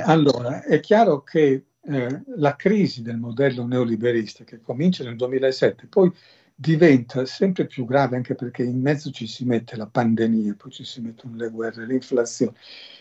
Allora, è chiaro che eh, la crisi del modello neoliberista che comincia nel 2007, poi diventa sempre più grave anche perché in mezzo ci si mette la pandemia, poi ci si mettono le guerre, l'inflazione.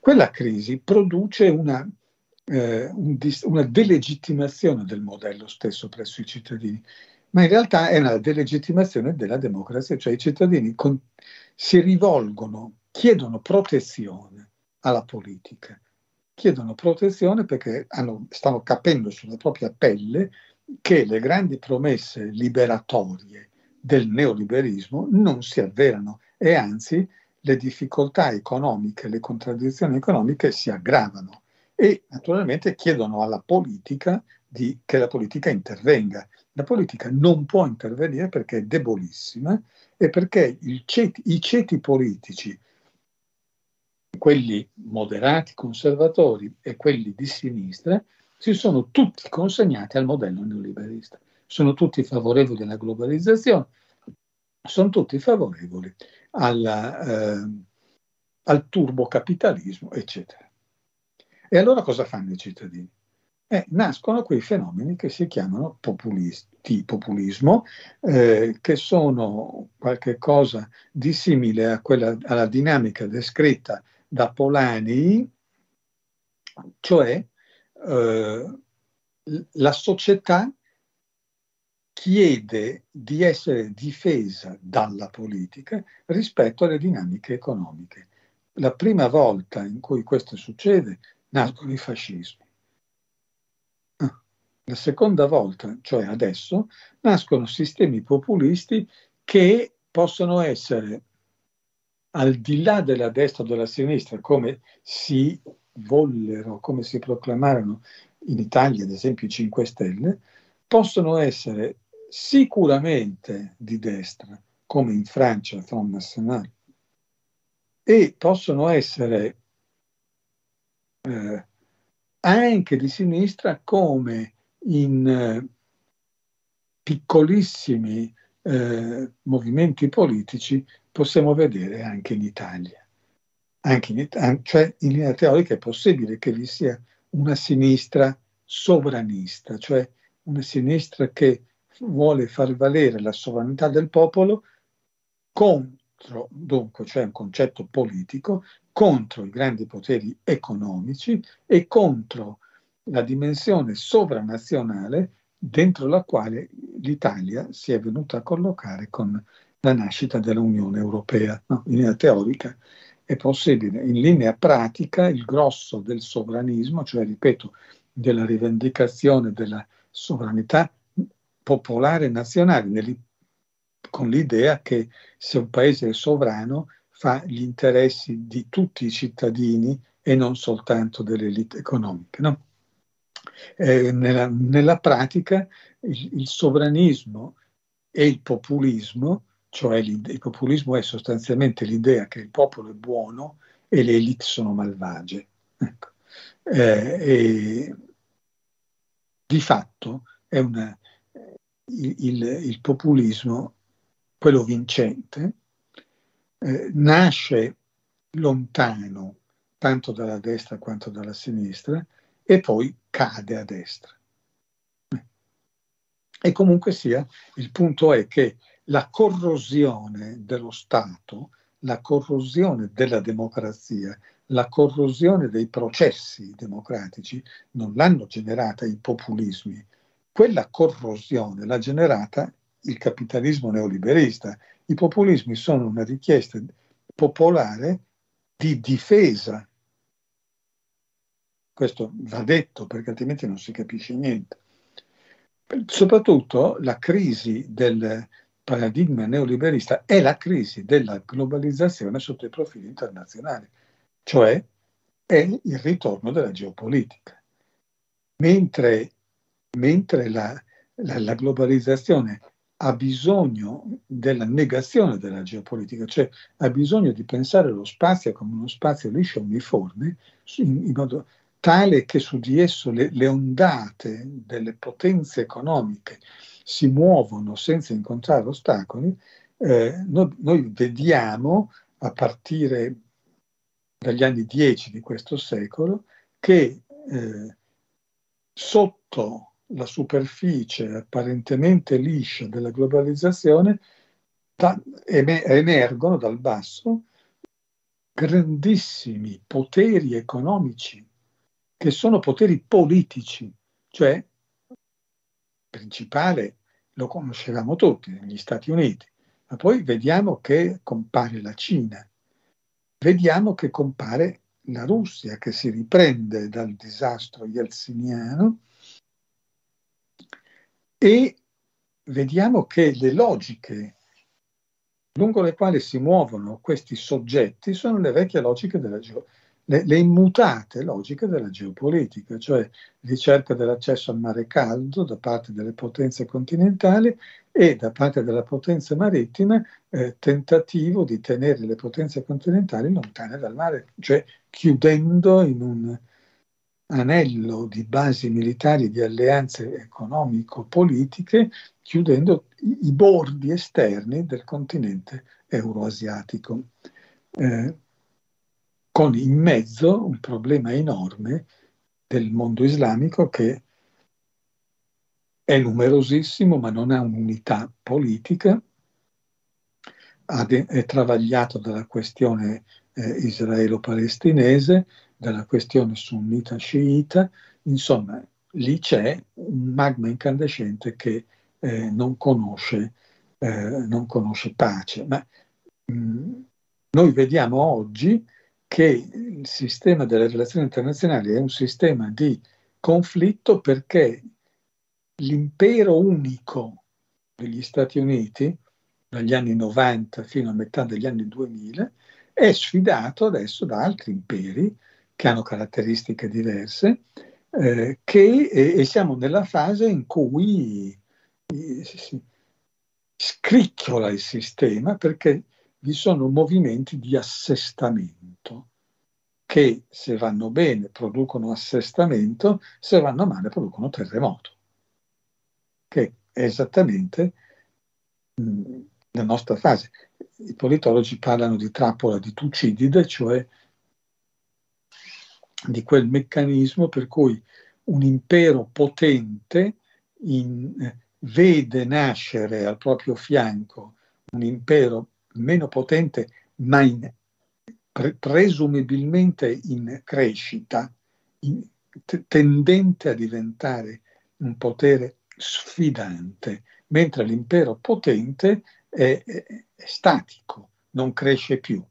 Quella crisi produce una, eh, un una delegittimazione del modello stesso presso i cittadini, ma in realtà è una delegittimazione della democrazia, cioè i cittadini con, si rivolgono, chiedono protezione alla politica, chiedono protezione perché hanno, stanno capendo sulla propria pelle che le grandi promesse liberatorie del neoliberismo non si avverano e anzi le difficoltà economiche, le contraddizioni economiche si aggravano e naturalmente chiedono alla politica di, che la politica intervenga. La politica non può intervenire perché è debolissima e perché ceti, i ceti politici, quelli moderati, conservatori e quelli di sinistra, si sono tutti consegnati al modello neoliberista. Sono tutti favorevoli alla globalizzazione, sono tutti favorevoli alla, eh, al turbocapitalismo, eccetera. E allora cosa fanno i cittadini? Eh, nascono quei fenomeni che si chiamano populisti, populismo, eh, che sono qualcosa di simile quella, alla dinamica descritta da Polani, cioè eh, la società chiede di essere difesa dalla politica rispetto alle dinamiche economiche. La prima volta in cui questo succede nascono i fascismi. Ah, la seconda volta, cioè adesso, nascono sistemi populisti che possono essere al di là della destra o della sinistra, come si vollero, come si proclamarono in Italia, ad esempio i 5 Stelle, possono essere sicuramente di destra, come in Francia Front National, e possono essere eh, anche di sinistra come in eh, piccolissimi eh, movimenti politici possiamo vedere anche in Italia. Anche in, cioè in linea teorica è possibile che vi sia una sinistra sovranista, cioè una sinistra che vuole far valere la sovranità del popolo contro, dunque, cioè un concetto politico, contro i grandi poteri economici e contro la dimensione sovranazionale dentro la quale l'Italia si è venuta a collocare con la nascita dell'Unione Europea, no? in linea teorica è possibile. In linea pratica il grosso del sovranismo, cioè ripeto, della rivendicazione della sovranità popolare nazionale, con l'idea che se un paese è sovrano fa gli interessi di tutti i cittadini e non soltanto delle elite economiche. No? Eh, nella, nella, pratica il, il sovranismo e il populismo cioè il populismo è sostanzialmente l'idea che il popolo è buono e le elite sono malvagie. Ecco. Eh, di fatto è una, il, il, il, populismo, quello vincente, eh, nasce lontano tanto dalla destra quanto dalla sinistra e poi cade a destra. E comunque sia, il punto è che la corrosione dello Stato, la corrosione della democrazia, la corrosione dei processi democratici non l'hanno generata i populismi. Quella corrosione l'ha generata il capitalismo neoliberista. I populismi sono una richiesta popolare di difesa. Questo va detto perché altrimenti non si capisce niente. Soprattutto la crisi del, paradigma neoliberista è la crisi della globalizzazione sotto i profili internazionali, cioè è il ritorno della geopolitica. Mentre, mentre la, la, la globalizzazione ha bisogno della negazione della geopolitica, cioè ha bisogno di pensare lo spazio come uno spazio liscio uniforme, in, in modo tale che su di esso le, le ondate delle potenze economiche si muovono senza incontrare ostacoli, eh, noi, noi, vediamo a partire dagli anni 10 di questo secolo che eh, sotto la superficie apparentemente liscia della globalizzazione da, emergono dal basso grandissimi poteri economici che sono poteri politici, cioè principale lo conoscevamo tutti, negli Stati Uniti, ma poi vediamo che compare la Cina, vediamo che compare la Russia che si riprende dal disastro yeltsiniano. E vediamo che le logiche lungo le quali si muovono questi soggetti sono le vecchie logiche della le, le, immutate logiche della geopolitica, cioè ricerca dell'accesso al mare caldo da parte delle potenze continentali e da parte della potenza marittima eh, tentativo di tenere le potenze continentali lontane dal mare, cioè chiudendo in un anello di basi militari, di alleanze economico-politiche, chiudendo i, i bordi esterni del continente euroasiatico. Eh, con in mezzo un problema enorme del mondo islamico che è numerosissimo ma non ha un'unità politica, è travagliato dalla questione eh, israelo-palestinese, dalla questione sunnita-sciita, insomma lì c'è un magma incandescente che eh, non, conosce, eh, non, conosce, pace. Ma mh, mm, noi vediamo oggi che il sistema delle relazioni internazionali è un sistema di conflitto perché l'impero unico degli Stati Uniti, dagli anni 90 fino a metà degli anni 2000, è sfidato adesso da altri imperi che hanno caratteristiche diverse, eh, che, e, e, siamo nella fase in cui eh, si scricchiola il sistema perché vi sono movimenti di assestamento che se vanno bene producono assestamento, se vanno male producono terremoto, che è esattamente mh, la nostra fase. I politologi parlano di trappola di Tucidide, cioè di quel meccanismo per cui un impero potente in, eh, vede nascere al proprio fianco un impero meno potente ma in, pre- presumibilmente in crescita, in, tendente a diventare un potere sfidante, mentre l'impero potente è, è, è statico, non cresce più.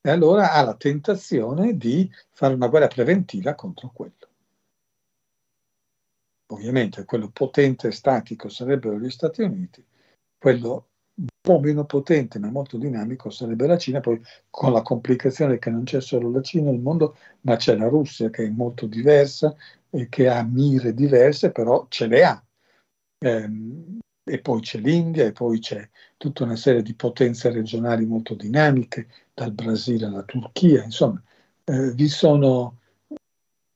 E allora ha la tentazione di fare una guerra preventiva contro quello. Ovviamente quello potente e statico sarebbero gli Stati Uniti, quello po' meno potente ma molto dinamico sarebbe la Cina, poi con la complicazione che non c'è solo la Cina nel mondo, ma c'è la Russia che è molto diversa e che ha mire diverse, però ce le ha. Ehm, e poi c'è l'India e poi c'è tutta una serie di potenze regionali molto dinamiche, dal Brasile alla Turchia, insomma, eh, vi sono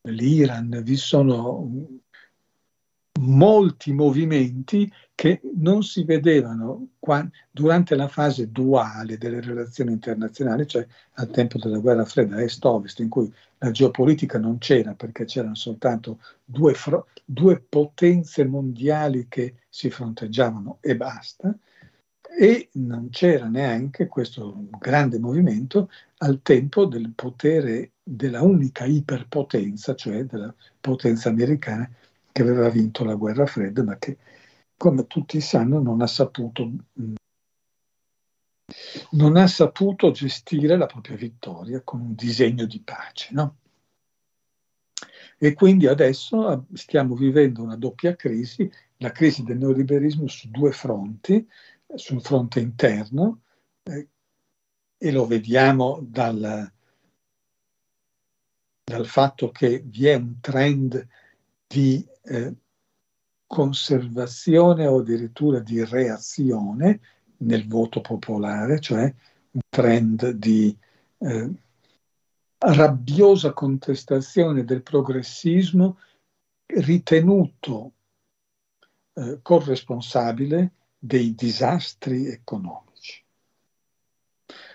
l'Iran, vi sono molti movimenti che non si vedevano durante la fase duale delle relazioni internazionali, cioè al tempo della guerra fredda est-ovest, in cui la geopolitica non c'era perché c'erano soltanto due, fro- due potenze mondiali che si fronteggiavano e basta, e non c'era neanche questo grande movimento al tempo del potere della unica iperpotenza, cioè della potenza americana che aveva vinto la guerra fredda, ma che come tutti sanno, non ha saputo, non ha saputo gestire la propria vittoria con un disegno di pace. No? E quindi adesso stiamo vivendo una doppia crisi, la crisi del neoliberismo su due fronti, sul fronte interno, eh, e lo vediamo dal, dal fatto che vi è un trend di eh, conservazione o addirittura di reazione nel voto popolare, cioè un trend di eh, rabbiosa contestazione del progressismo ritenuto eh, corresponsabile dei disastri economici.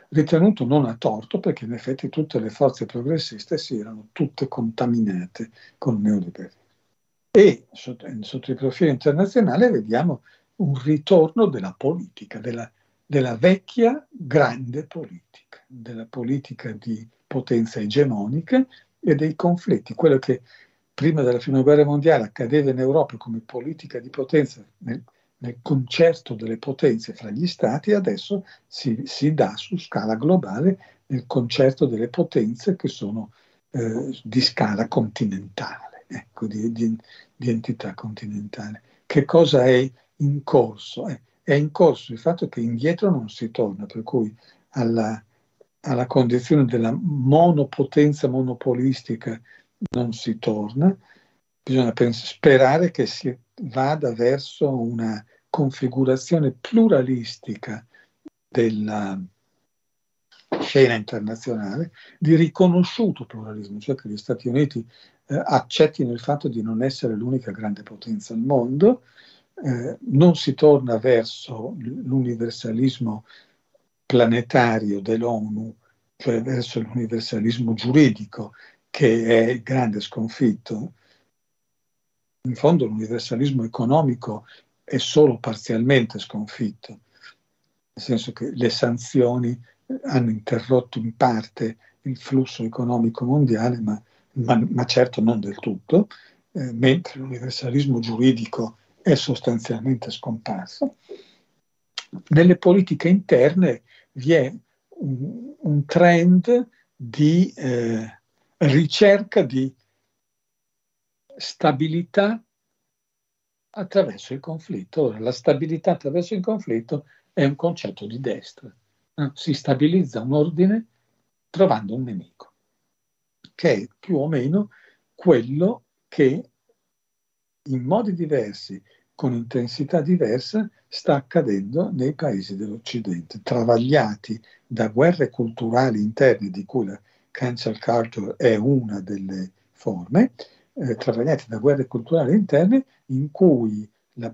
ritenuto non a torto perché in effetti tutte le forze progressiste si erano tutte contaminate con il neoliberismo. E sotto, sotto il profilo internazionale vediamo un ritorno della politica, della, della vecchia grande politica, della politica di potenza egemonica e dei conflitti, quello che prima della prima guerra mondiale accadeva in Europa come politica di potenza nel, nel concerto delle potenze fra gli stati, adesso si, si, dà su scala globale nel concerto delle potenze che sono eh, di scala continentale, ecco, di, di, di, entità continentale. Che cosa è in corso? Eh, è in corso il fatto che indietro non si torna, per cui alla, alla condizione della monopotenza monopolistica non si torna, bisogna pens- sperare che si vada verso una configurazione pluralistica della scena internazionale, di riconosciuto pluralismo, cioè che gli Stati Uniti eh, accettino il fatto di non essere l'unica grande potenza al mondo, eh, non si torna verso l'universalismo planetario dell'ONU, cioè verso l'universalismo giuridico che è il grande sconfitto. In fondo l'universalismo economico è solo parzialmente sconfitto, nel senso che le sanzioni hanno interrotto in parte il flusso economico mondiale, ma, ma, ma certo non del tutto, eh, mentre l'universalismo giuridico è sostanzialmente scomparso. Nelle politiche interne vi è un, un trend di eh, ricerca di stabilità attraverso il conflitto. Ora, la stabilità attraverso il conflitto è un concetto di destra. Si stabilizza un ordine trovando un nemico, che è più o meno quello che in modi diversi, con intensità diversa, sta accadendo nei paesi dell'Occidente, travagliati da guerre culturali interne di cui la cancel culture è una delle forme, eh, travagliati da guerre culturali interne in cui la,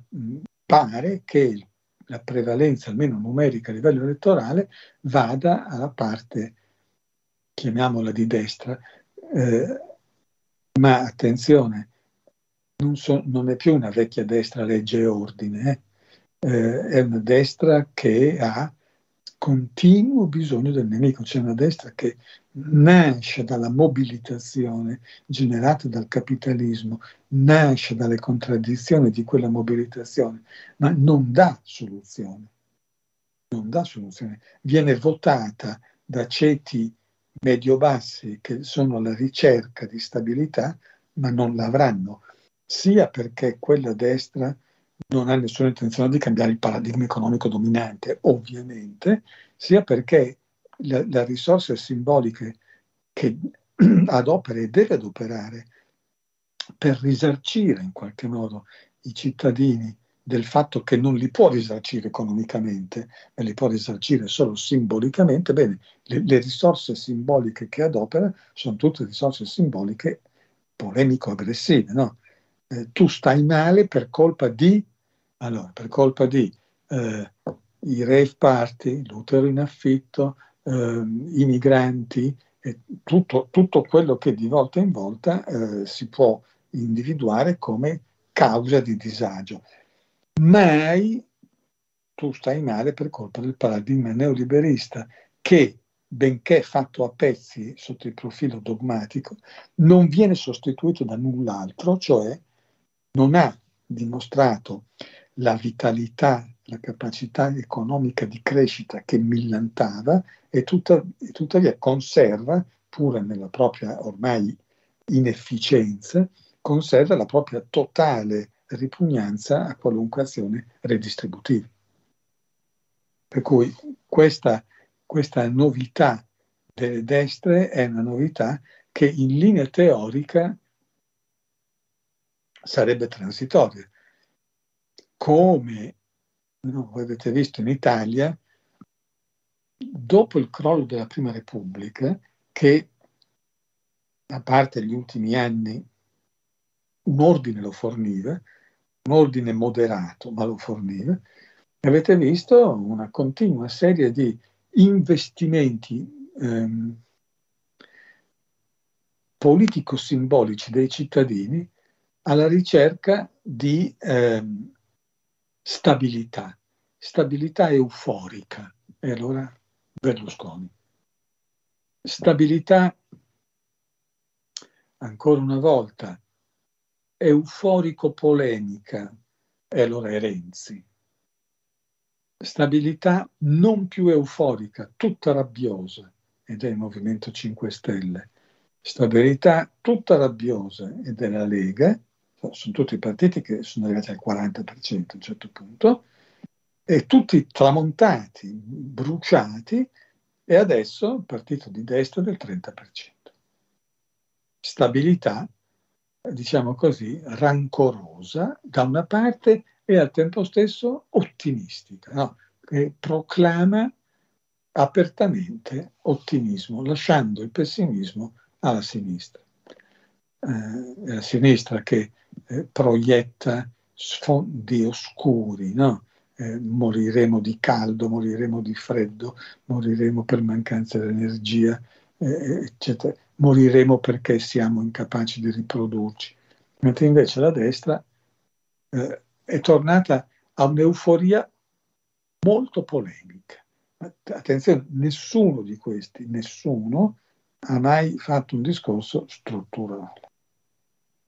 pare che la prevalenza, almeno numerica a livello elettorale, vada alla parte, chiamiamola di destra, eh, ma attenzione, non, so, non, è più una vecchia destra legge e ordine, eh? Eh, è una destra che ha continuo bisogno del nemico, c'è una destra che nasce dalla mobilitazione generata dal capitalismo, nasce dalle contraddizioni di quella mobilitazione, ma non dà soluzione. Non dà soluzione. Viene votata da ceti medio-bassi che sono alla ricerca di stabilità, ma non l'avranno, sia perché quella destra non ha nessuna intenzione di cambiare il paradigma economico dominante, ovviamente, sia perché le, le risorse simboliche che adopera e deve adoperare per risarcire in qualche modo i cittadini del fatto che non li può risarcire economicamente, ma li può risarcire solo simbolicamente, bene, le, le risorse simboliche che adopera sono tutte risorse simboliche polemico-aggressive, no? Eh, tu stai male per colpa di allora, per colpa di eh, i rave party, l'utero in affitto, eh, i migranti, tutto, tutto, quello che di volta in volta eh, si può individuare come causa di disagio. Mai tu stai male per colpa del paradigma neoliberista che, benché fatto a pezzi sotto il profilo dogmatico, non viene sostituito da null'altro, cioè non ha dimostrato la vitalità, la capacità economica di crescita che millantava e, tutta, tuttavia conserva, pure nella propria ormai inefficienza, conserva la propria totale ripugnanza a qualunque azione redistributiva. Per cui questa, questa novità delle destre è una novità che in linea teorica sarebbe transitoria, come no, avete visto in Italia, dopo il crollo della Prima Repubblica, che a parte gli ultimi anni un ordine lo forniva, un ordine moderato, ma lo forniva, avete visto una continua serie di investimenti ehm, politico-simbolici dei cittadini alla ricerca di ehm, stabilità, stabilità euforica. E allora Berlusconi. Stabilità, ancora una volta, euforico-polemica, è Renzi. Stabilità non più euforica, tutta rabbiosa, ed è il Movimento 5 Stelle. Stabilità tutta rabbiosa, ed è la Lega, sono tutti partiti che sono arrivati al 40% a un certo punto, e tutti tramontati, bruciati, e adesso il partito di destra del 30%. Stabilità, diciamo così, rancorosa da una parte e al tempo stesso ottimistica, no? che proclama apertamente ottimismo, lasciando il pessimismo alla sinistra. Eh, la sinistra che eh, proietta sfondi oscuri, no? eh, moriremo di caldo, moriremo di freddo, moriremo per mancanza di energia, eccetera. Moriremo perché siamo incapaci di riprodurci. Mentre invece la destra eh, è tornata a un'euforia molto polemica. Attenzione, nessuno di questi, nessuno ha mai fatto un discorso strutturale.